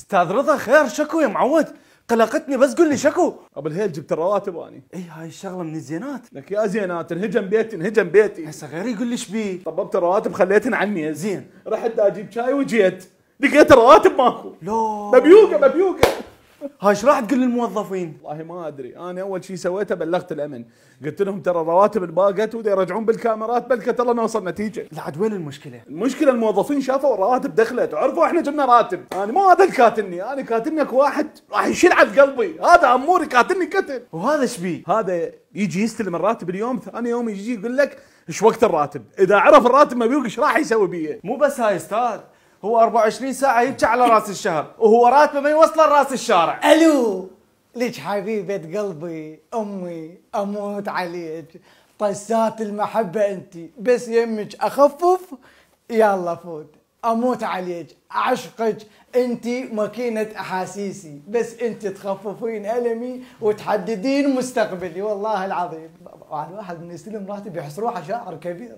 أستاذ رضا خير شكو يا معود؟ قلقتني بس قل لي شكو. ابو الهيل جبت الرواتب اني إي هاي الشغلة من الزينات. لك يا زينات انهجم بيتي انهجم بيتي. هسه غيري يقول لي بيه طببت الرواتب خليتن عني زين. رحت أجيب شاي وجيت. لقيت الرواتب ماكو. لو. مبيوقة مبيوقة. هاي إيش راح تقول للموظفين؟ والله ما أدري. أنا أول شيء سويته بلغت الأمن. قلت لهم ترى الرواتب انباقت ودا يرجعون بالكاميرات بلكي ترى نوصل نتيجه لا عاد وين المشكلة؟ المشكلة الموظفين شافوا الرواتب دخلت وعرفوا إحنا جبنا راتب. أنا ما هذا اللي كاتلني أنا كاتلني أكو واحد راح يشيل على قلبي. هذا أموري كاتلني كتل وهذا إيش بيه هذا يجي يستلم الراتب اليوم ثاني يوم يجي يقول لك إيش وقت الراتب؟ إذا عرف الراتب ما بيوق إيش راح يسوي بيه؟ مو بس هاي أستاذ. هو 24 ساعة يبكي على رأس الشهر وهو راتبه ما يوصل لرأس الشارع. ألو! ليش حبيبة قلبي أمي أموت عليك. طسات المحبة أنت بس يمك أخفف يلا فوت. أموت عليك اعشقك أنت ماكينة أحاسيسي بس أنت تخففين ألمي وتحددين مستقبلي والله العظيم. الواحد من يستلم راتب يحس روحه شاعر كبير.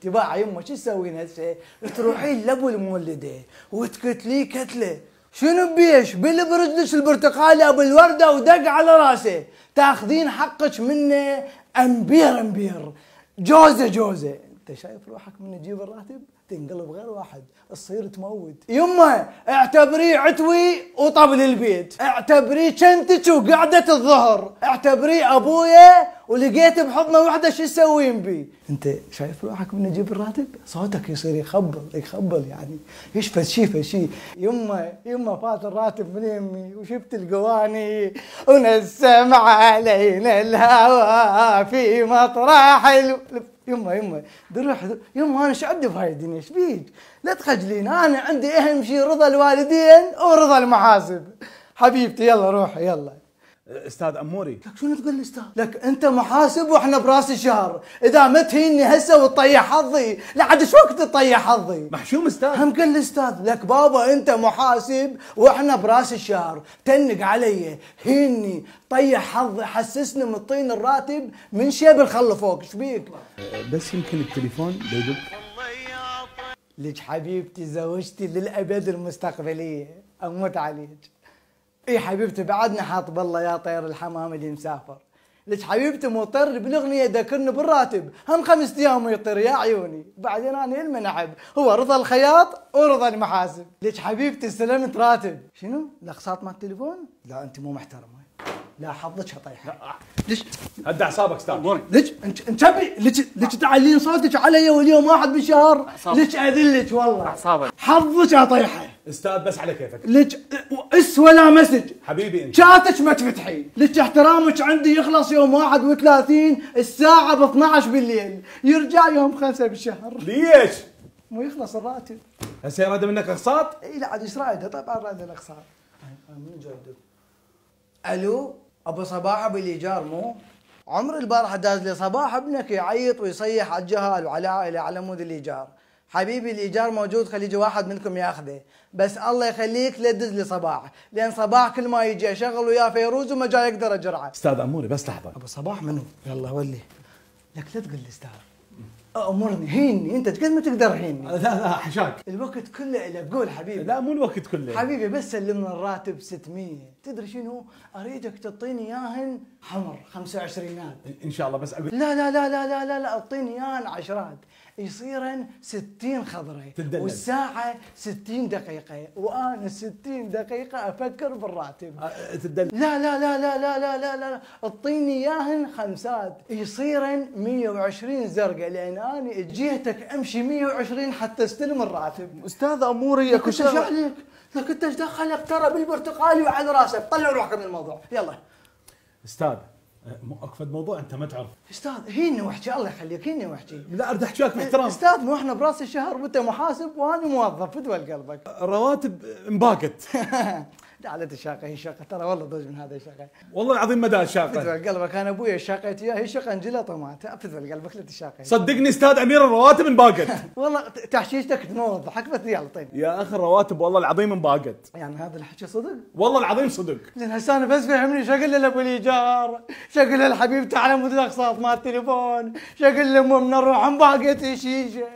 تباع يمه شو تسوين هسه؟ تروحين لأبو المولدة وتكتليه كتلة. شنو بيش؟ بالبرجلش البرتقالي أبو الوردة ودق على راسه تاخذين حقك منه امبير امبير جوزة جوزة. أنت شايف روحك من تجيب الراتب؟ تنقلب غير واحد. تصير تموت. يمه اعتبريه عتوي وطبل البيت اعتبريه شنتك وقعدة الظهر. اعتبريه أبويا ولقيت بحضنه وحده شو تسوين بي؟ أنت شايف روحك من تجيب الراتب؟ صوتك يصير يخبل يخبل يعني. يشفى شي فشي يمه يمه فات الراتب من يمي وشفت القواني ونسم علينا الهوى في مطرح ال... يمه يمه دروح يمه أنا إيش عندي بهاي الدنيا؟ إيش بيك؟ لا تخجلين أنا عندي أهم شيء رضا الوالدين ورضا المحاسب. حبيبتي يلا روحي يلا. أستاذ أموري. لك شنو تقول أستاذ؟ لك أنت محاسب وإحنا برأس الشهر، إذا ما تهيني هسه وتطيح حظي، لا عاد إيش وقت تطيح حظي؟ محشوم أستاذ. هم قال الاستاذ لك بابا أنت محاسب وإحنا برأس الشهر. تنق علي هيني طيح حظي حسسني من طين الراتب من شيب خله فوق. إيش بيك؟ بس يمكن التليفون بيدق لك حبيبتي زوجتي للأبد المستقبلية. أموت عليك. اي حبيبتي بعدنا حاط بالله يا طير الحمام اللي مسافر. لك حبيبتي مضطر بالاغنيه ذكرني بالراتب. هم خمس أيام ويطير يا عيوني. بعدين أنا المنعب هو رضا الخياط ورضا المحاسب. لك حبيبتي استلمت راتب. شنو؟ الأقساط مال التليفون؟ لا أنت مو محترمه لا حظك طيحه ليش؟ هدى أعصابك أستاذ ليش؟ أنت أنت ليش ليش تعلين صوتك علي واليوم واحد بالشهر؟ ليش أذلك والله؟ أعصابك. حظك طيحه أستاذ بس على كيفك. لك اس ولا مسج. حبيبي انت. شاتك ما تفتحي لك احترامك عندي يخلص يوم 31 الساعة ب 12 بالليل. يرجع يوم 5 بالشهر. ليش؟ مو يخلص الراتب. هسه يراد منك أقساط؟ إي لا عاد إيش رايده طبعا رايده الأقساط. من جدد ألو أبو صباح أبو الإيجار مو؟ عمر البارحه داز لي صباح ابنك يعيط ويصيح على الجهال وعلى عائله على مود الإيجار. حبيبي الإيجار موجود خلي يجي واحد منكم ياخذه بس الله يخليك لا تدز لي صباح لأن صباح كل ما يجي اشغل وياه فيروز وما جاي يقدر اجرعه أستاذ أموري بس لحظة. أبو صباح منو؟ يلا ولي. لك لا تقول لي أستاذ. امرني هيني انت قد ما تقدر هيني لا لا حشاك الوقت كله لك قول حبيبي لا مو الوقت كله حبيبي بس سلمنا الراتب 600 تدري شنو اريدك تعطيني اياهن حمر 25 ان شاء الله بس أقول لا لا لا لا لا لا لا اعطيني اياهن عشرات يصيرن 60 خضره تدلل. والساعة 60 دقيقه وأنا 60 دقيقه أفكر بالراتب أه، تدل لا لا لا لا لا لا لا لا اعطيني اياهن خمسات يصيرن 120 زرقاء لأن أنا جيتك أمشي 120 حتى استلم الراتب. أستاذ اموري اكو لك إيش شغله عليك؟ لك انت إيش دخلك ترى بالبرتقالي وعلى راسك. طلع روحك من الموضوع. يلا. أستاذ مو اكفد موضوع أنت ما تعرف. أستاذ هيني واحكي الله يخليك هيني واحكي لا اريد أحكيك باحترام. أستاذ مو إحنا برأس الشهر وأنت محاسب وأنا موظف. فدوى قلبك الرواتب انباقت لا لا تشاقه هي شقه ترى والله ضوج من هذا الشقه والله العظيم ما داش شاقه. فدوى قلبك أنا أبوي شقيت اياه هي شقه انجلطة مات فدوى قلبك لا تشاقه. صدقني أستاذ أمير الرواتب انباقت والله تحشيشتك تنوضحك بس يلا طيب. يا أخي الرواتب والله العظيم انباقت يعني هذا الحكي صدق؟ والله العظيم صدق. زين هسه أنا بس فهمني. شقل له ابو الإيجار؟ شقل له الحبيب تعال مود الاقساط مال التليفون؟ شقل له من نروح باقت شيشه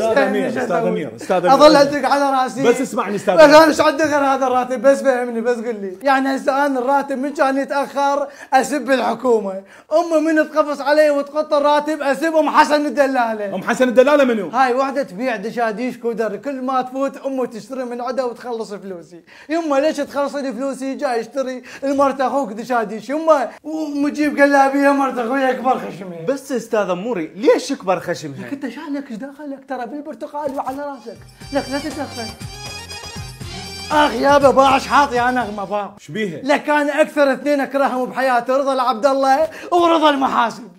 أستاذ أمير أستاذ؟ أمير أستاذ أمير. أظل ادق على رأسي. بس اسمعني أستاذ بس أمير. أنا إيش عندي غير هذا الراتب. بس فهمني بس قل لي. يعني هسه أنا الراتب من كان يتأخر أسب الحكومة. امي من تقفص علي وتقط الراتب اسب ام حسن الدلالة. أم حسن الدلالة منو؟ هاي وحدة تبيع دشاديش كودر. كل ما تفوت أمه تشتري من عندها وتخلص فلوسي. يما ليش تخلصي لي فلوسي؟ جاي اشتري المرت أخوك دشاديش يما ومجيب قلابيه مرت أخوي أكبر خشمه بس أستاذ أموري ليش يكبر خشمها؟ انت شانك إيش دخلك ترى بالبرتقال وعلى راسك. لك لا تتدخل أخ يابا باعش حاطي أنا نغمة باع إيش بيها؟ لكان أكثر اثنين أكرههم بحياتي رضا العبد الله ورضا المحاسب